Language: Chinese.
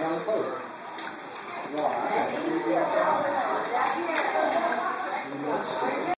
Yang.